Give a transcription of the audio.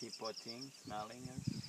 teapoting, smelling. Smelling us,